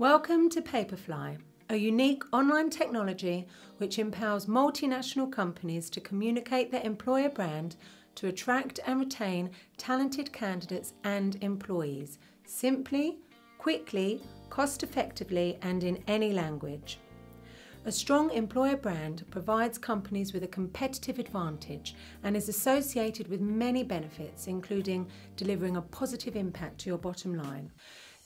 Welcome to Papirfly, a unique online technology which empowers multinational companies to communicate their employer brand to attract and retain talented candidates and employees simply, quickly, cost effectively, and in any language. A strong employer brand provides companies with a competitive advantage and is associated with many benefits, including delivering a positive impact to your bottom line.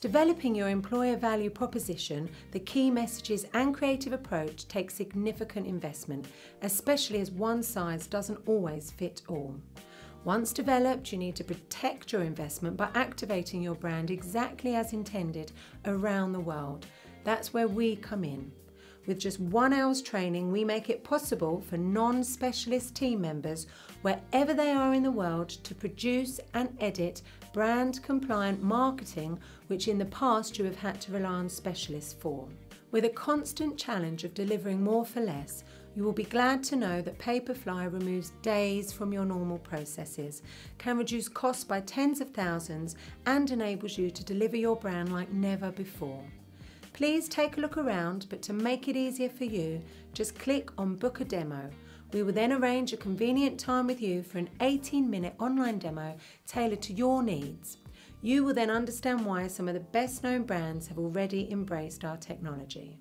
Developing your employer value proposition, the key messages and creative approach take significant investment, especially as one size doesn't always fit all. Once developed, you need to protect your investment by activating your brand exactly as intended around the world. That's where we come in. With just one hour's training, we make it possible for non specialist team members, wherever they are in the world, to produce and edit brand compliant marketing, which in the past you have had to rely on specialists for. With a constant challenge of delivering more for less, you will be glad to know that Papirfly removes days from your normal processes, can reduce costs by tens of thousands, and enables you to deliver your brand like never before. Please take a look around, but to make it easier for you, just click on Book a Demo. We will then arrange a convenient time with you for an 18 minute online demo tailored to your needs. You will then understand why some of the best known brands have already embraced our technology.